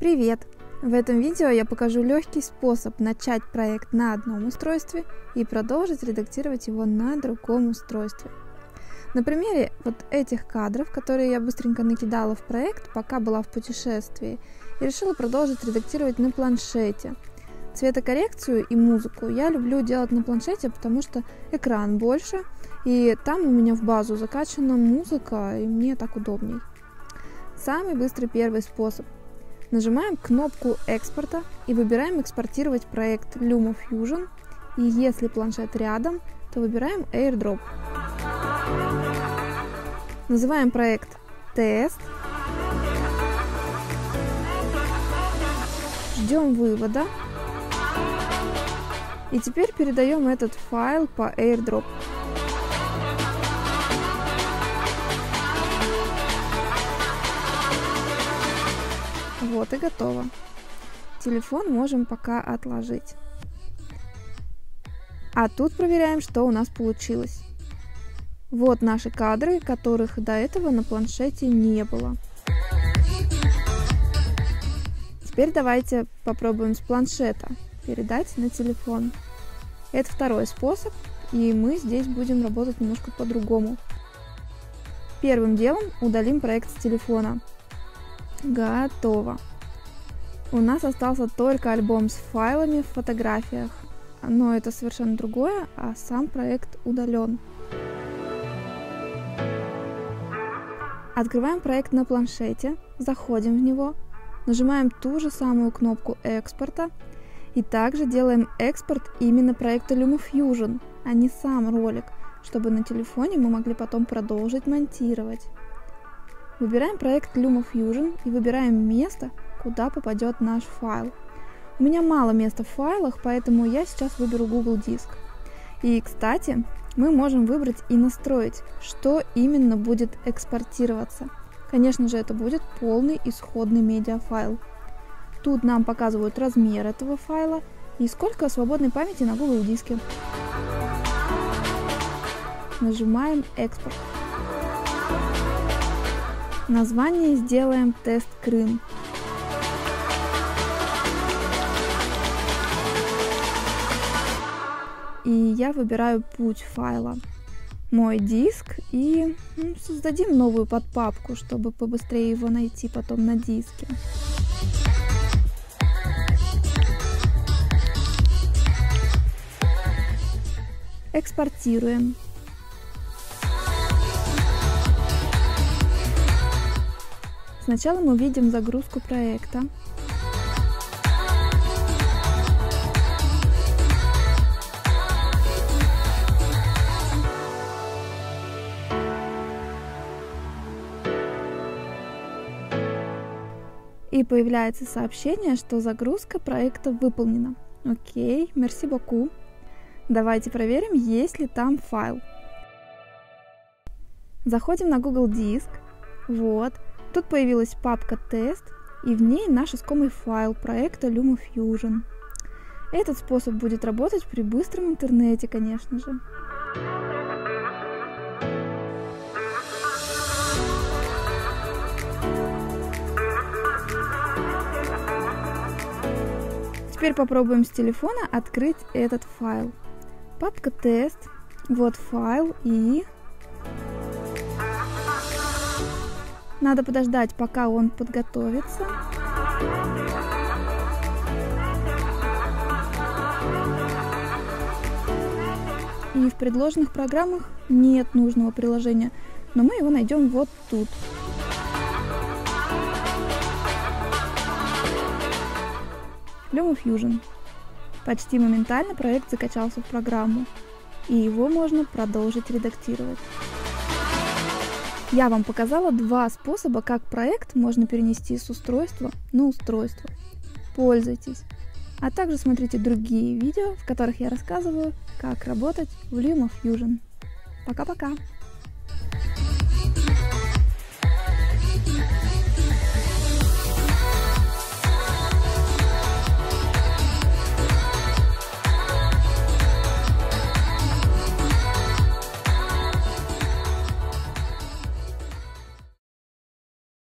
Привет! В этом видео я покажу легкий способ начать проект на одном устройстве и продолжить редактировать его на другом устройстве. На примере вот этих кадров, которые я быстренько накидала в проект, пока была в путешествии, и решила продолжить редактировать на планшете. Цветокоррекцию и музыку я люблю делать на планшете, потому что экран больше, и там у меня в базу закачана музыка, и мне так удобней. Самый быстрый первый способ – Нажимаем кнопку экспорта и выбираем экспортировать проект LumaFusion. И если планшет рядом, то выбираем AirDrop. Называем проект тест. Ждем вывода. И теперь передаем этот файл по AirDrop. Вот и готово. Телефон можем пока отложить. А тут проверяем, что у нас получилось. Вот наши кадры, которых до этого на планшете не было. Теперь давайте попробуем с планшета передать на телефон. Это второй способ, и мы здесь будем работать немножко по-другому. Первым делом удалим проект с телефона. Готово. У нас остался только альбом с файлами в фотографиях, но это совершенно другое, а сам проект удален. Открываем проект на планшете, заходим в него, нажимаем ту же самую кнопку экспорта и также делаем экспорт именно проекта LumaFusion, а не сам ролик, чтобы на телефоне мы могли потом продолжить монтировать. Выбираем проект LumaFusion и выбираем место, куда попадет наш файл. У меня мало места в файлах, поэтому я сейчас выберу Google Диск. И, кстати, мы можем выбрать и настроить, что именно будет экспортироваться. Конечно же, это будет полный исходный медиафайл. Тут нам показывают размер этого файла и сколько свободной памяти на Google диске. Нажимаем «Экспорт». Название сделаем «Тест Крым». И я выбираю путь файла мой диск и ну, создадим новую подпапку, чтобы побыстрее его найти потом на диске. Экспортируем. Сначала мы видим загрузку проекта. И появляется сообщение, что загрузка проекта выполнена. Окей, merci beaucoup. Давайте проверим, есть ли там файл. Заходим на Google Диск. Вот. Тут появилась папка «Тест», и в ней наш искомый файл проекта LumaFusion. Этот способ будет работать при быстром интернете, конечно же. Теперь попробуем с телефона открыть этот файл. Папка «Тест», вот файл и Надо подождать, пока он подготовится. И в предложенных программах нет нужного приложения, но мы его найдем вот тут. LumaFusion. Почти моментально проект закачался в программу, и его можно продолжить редактировать. Я вам показала два способа, как проект можно перенести с устройства на устройство. Пользуйтесь! А также смотрите другие видео, в которых я рассказываю, как работать в LumaFusion. Пока-пока!